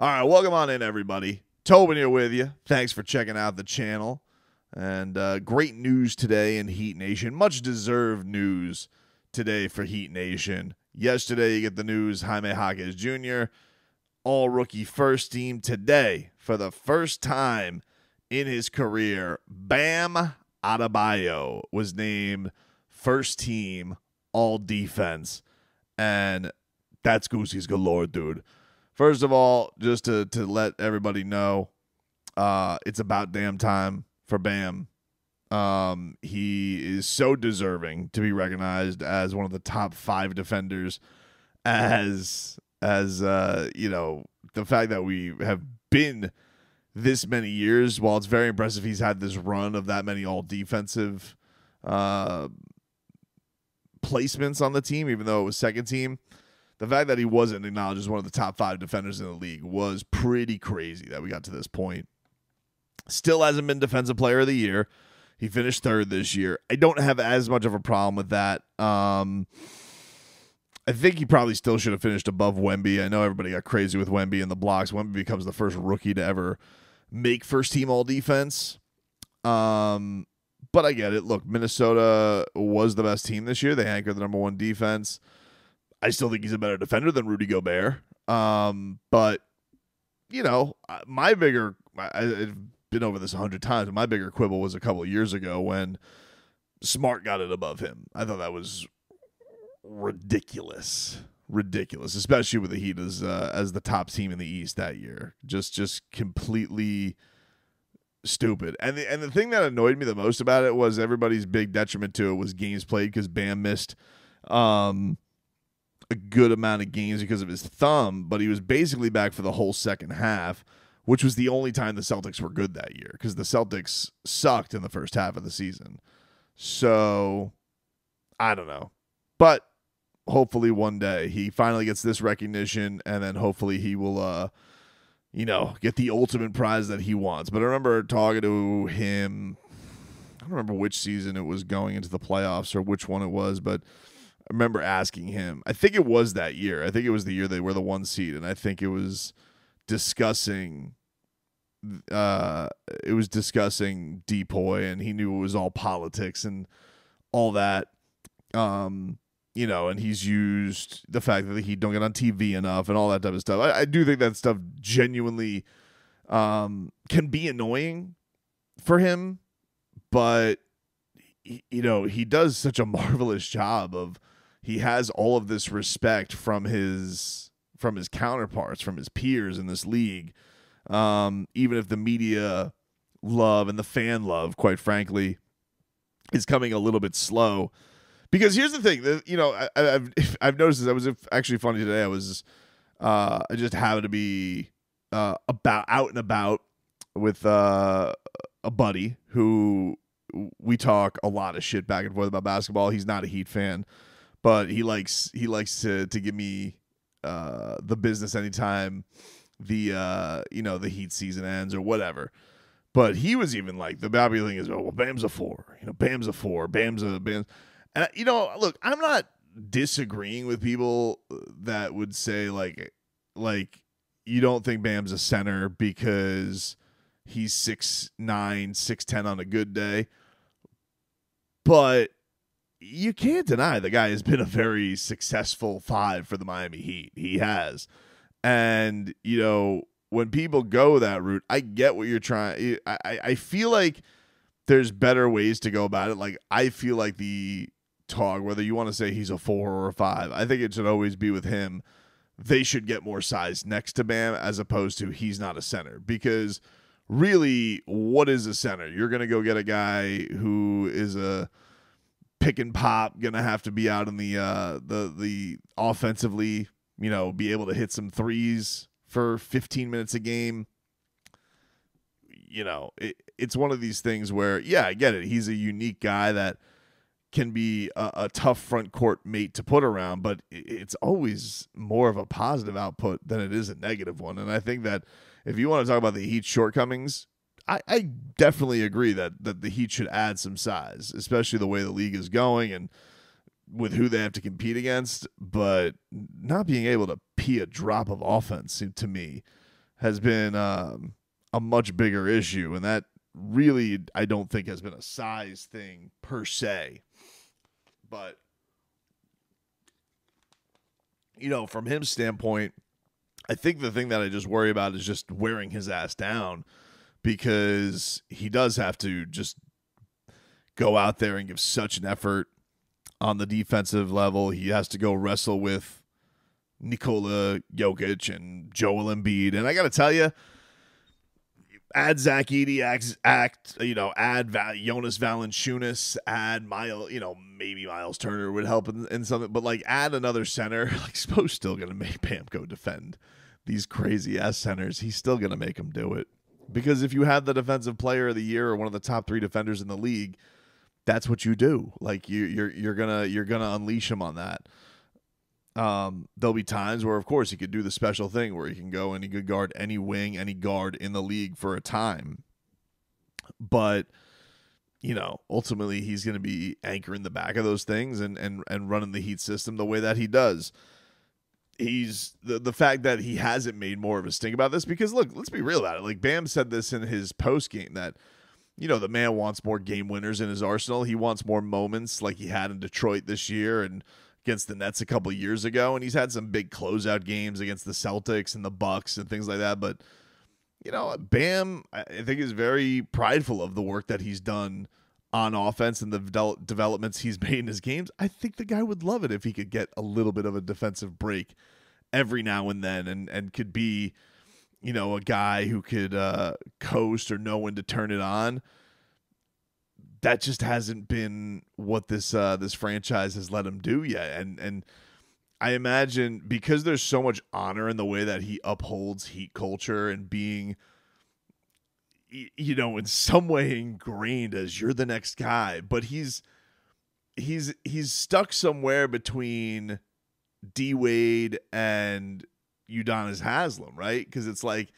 All right, welcome on in, everybody. Tobin here with you. Thanks for checking out the channel. And uh, great news today in Heat Nation. Much deserved news today for Heat Nation. Yesterday, you get the news Jaime Jaquez Jr., all rookie first team. Today, for the first time in his career, Bam Adebayo was named first team all defense. And that's Goosey's galore, dude. First of all, just to to let everybody know, uh, it's about damn time for Bam. Um, he is so deserving to be recognized as one of the top five defenders. As as uh, you know, the fact that we have been this many years, while it's very impressive, he's had this run of that many all defensive uh, placements on the team, even though it was second team the fact that he wasn't acknowledged as one of the top five defenders in the league was pretty crazy that we got to this point. Still hasn't been defensive player of the year. He finished third this year. I don't have as much of a problem with that. Um, I think he probably still should have finished above Wemby. I know everybody got crazy with Wemby and the blocks. Wemby becomes the first rookie to ever make first team all defense. Um, but I get it. Look, Minnesota was the best team this year. They anchored the number one defense. I still think he's a better defender than Rudy Gobert. Um, but you know, my bigger I, have been over this a hundred times. My bigger quibble was a couple years ago when Smart got it above him. I thought that was ridiculous, ridiculous, especially with the Heat as uh, as the top team in the East that year. Just just completely stupid. And the and the thing that annoyed me the most about it was everybody's big detriment to it was games played because Bam missed. Um, a good amount of games because of his thumb, but he was basically back for the whole second half, which was the only time the Celtics were good that year because the Celtics sucked in the first half of the season. So I don't know. But hopefully one day he finally gets this recognition and then hopefully he will uh you know, get the ultimate prize that he wants. But I remember talking to him I don't remember which season it was going into the playoffs or which one it was, but I remember asking him. I think it was that year. I think it was the year they were the one seed, and I think it was discussing. Uh, it was discussing DPOY, and he knew it was all politics and all that. Um, you know, and he's used the fact that he don't get on TV enough and all that type of stuff. I, I do think that stuff genuinely um, can be annoying for him, but you know he does such a marvelous job of he has all of this respect from his from his counterparts, from his peers in this league. Um, even if the media love and the fan love, quite frankly, is coming a little bit slow. Because here's the thing, that you know, I, have I've noticed this. I was actually funny today. I was uh, I just happened to be uh, about out and about with uh, a buddy who we talk a lot of shit back and forth about basketball. He's not a Heat fan but he likes he likes to to give me uh, the business anytime the uh, you know the heat season ends or whatever. But he was even like the Bobby thing is oh well Bam's a four you know Bam's a four Bam's a Bam and you know look I'm not disagreeing with people that would say like like you don't think Bam's a center because he's six nine six ten on a good day but you can't deny the guy has been a very successful five for the Miami Heat. He has. And, you know, when people go that route, I get what you're trying. I, I feel like there's better ways to go about it. Like, I feel like the talk, whether you want to say he's a four or a five, I think it should always be with him. They should get more size next to Bam as opposed to he's not a center. Because really, what is a center? You're going to go get a guy who is a pick and pop, gonna have to be out in the uh, the the offensively, you know, be able to hit some threes for 15 minutes a game. You know, it, it's one of these things where, yeah, I get it. He's a unique guy that can be a, a tough front court mate to put around, but it's always more of a positive output than it is a negative one. And I think that if you want to talk about the Heat shortcomings, I, I definitely agree that that the Heat should add some size, especially the way the league is going and with who they have to compete against. But not being able to pee a drop of offense to me has been um, a much bigger issue, and that really I don't think has been a size thing per se, but you know, from his standpoint, I think the thing that I just worry about is just wearing his ass down because he does have to just go out there and give such an effort on the defensive level. He has to go wrestle with Nikola Jokic and Joel Embiid. And I got to tell you, add Zach Edey, act, act you know, add Val- Jonas Valanciunas, add Miles, you know, maybe Miles Turner would help in, in something, but like add another center. Like Spo's still gonna make Bam go defend these crazy ass centers. He's still gonna make him do it because if you have the defensive player of the year or one of the top three defenders in the league, that's what you do. Like you, you're you're gonna you're gonna unleash him on that. Um, there'll be times where, of course, he could do the special thing where he can go and he could guard any wing, any guard in the league for a time. But you know, ultimately, he's going to be anchoring the back of those things and and and running the Heat system the way that he does. He's the the fact that he hasn't made more of a stink about this because look, let's be real about it. Like Bam said this in his post game that you know the man wants more game winners in his arsenal. He wants more moments like he had in Detroit this year and against the Nets a couple years ago, and he's had some big closeout games against the Celtics and the Bucks and things like that. But you know, Bam, I think is very prideful of the work that he's done on offense and the devel- developments he's made in his games. I think the guy would love it if he could get a little bit of a defensive break every now and then, and and could be, you know, a guy who could uh, coast or know when to turn it on that just hasn't been what this uh, this franchise has let him do yet. And and I imagine because there's so much honor in the way that he upholds Heat culture and being you know in some way ingrained as you're the next guy, but he's he's he's stuck somewhere between D Wade and Udonis Haslem, right? Because it's like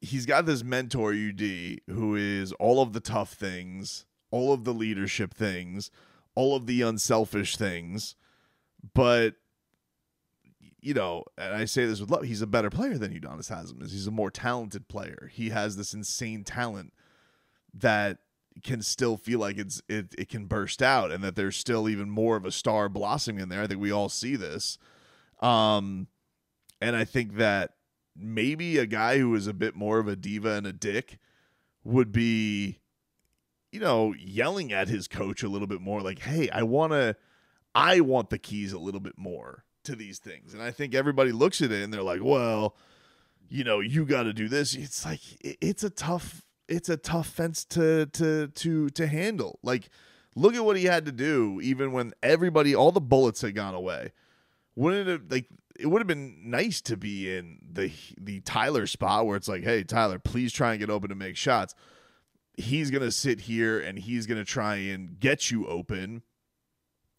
he's got this mentor UD who is all of the tough things, all of the leadership things, all of the unselfish things, but you know, and I say this with love, he's a better player than Udonis Haslem is. He's a more talented player. He has this insane talent that can still feel like it's it, it can burst out and that there's still even more of a star blossoming in there. I think we all see this. Um and I think that maybe a guy who is a bit more of a diva and a dick would be you know yelling at his coach a little bit more like hey i want to i want the keys a little bit more to these things. And i think everybody looks at it and they're like well you know you got to do this. It's like it's a tough it's a tough fence to to to to handle. Like look at what he had to do even when everybody all the bullets had gone away. Wouldn't it like it would have been nice to be in the the Tyler spot where it's like, hey, Tyler, please try and get open to make shots. He's gonna sit here and he's gonna try and get you open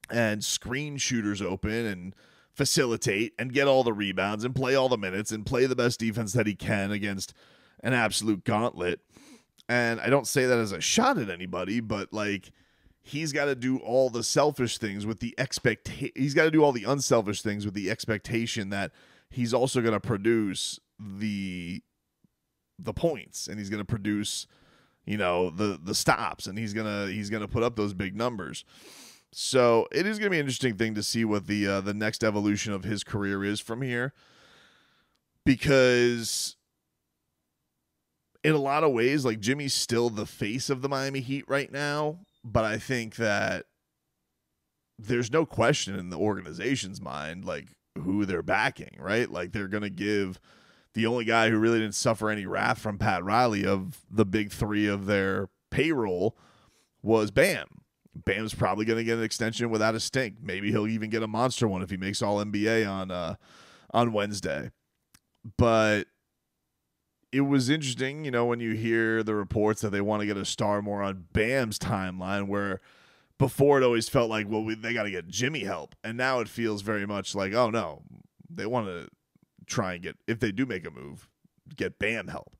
and screen shooters open and facilitate and get all the rebounds and play all the minutes and play the best defense that he can against an absolute gauntlet. And I don't say that as a shot at anybody, but like he's got to do all the selfish things with the expectation he's got to do all the unselfish things with the expectation that he's also going to produce the the points and he's going to produce you know the the stops and he's going to he's going to put up those big numbers so it is going to be an interesting thing to see what the uh, the next evolution of his career is from here because in a lot of ways like Jimmy's still the face of the Miami Heat right now but I think that there's no question in the organization's mind like who they're backing, right? Like they're going to give the only guy who really didn't suffer any wrath from Pat Riley of the big 3 of their payroll was Bam. Bam's probably going to get an extension without a stink. Maybe he'll even get a monster one if he makes all NBA on uh on Wednesday. But it was interesting, you know, when you hear the reports that they want to get a star more on Bam's timeline, where before it always felt like, well, we, they got to get Jimmy help, and now it feels very much like, oh no, they want to try and get if they do make a move, get Bam help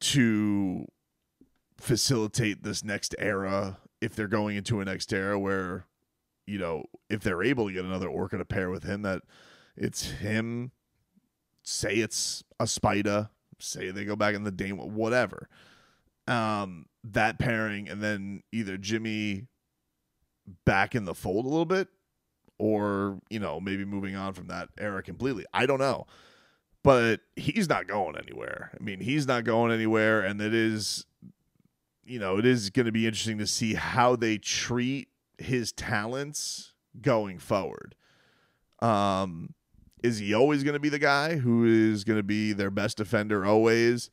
to facilitate this next era. If they're going into a next era where, you know, if they're able to get another Orca to pair with him, that it's him say it's a Spida, say they go back in the Dame, whatever. Um, that pairing, and then either Jimmy back in the fold a little bit, or you know maybe moving on from that era completely. I don't know, but he's not going anywhere. I mean, he's not going anywhere, and it is, you know, it is going to be interesting to see how they treat his talents going forward. Um, is he always going to be the guy who is going to be their best defender always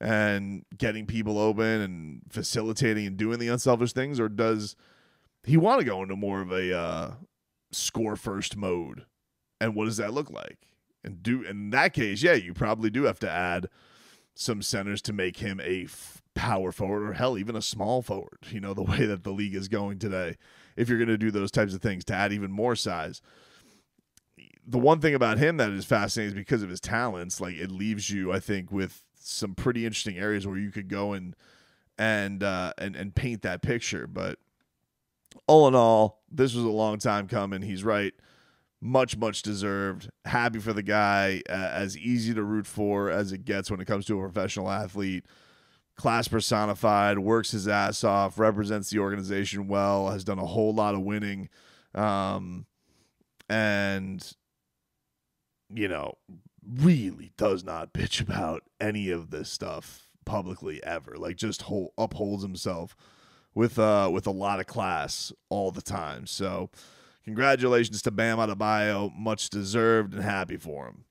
and getting people open and facilitating and doing the unselfish things, or does he want to go into more of a uh, score first mode? And what does that look like? And do in that case, yeah, you probably do have to add some centers to make him a f- power forward or hell, even a small forward. You know the way that the league is going today. If you're going to do those types of things to add even more size the one thing about him that is fascinating is because of his talents. Like it leaves you, I think, with some pretty interesting areas where you could go and and uh, and and paint that picture. But all in all, this was a long time coming. He's right, much much deserved. Happy for the guy. Uh, as easy to root for as it gets when it comes to a professional athlete. Class personified, works his ass off, represents the organization well, has done a whole lot of winning. Um, and you know, really does not bitch about any of this stuff publicly ever. Like just hold, upholds himself with uh with a lot of class all the time. So congratulations to Bam Adebayo, much deserved and happy for him.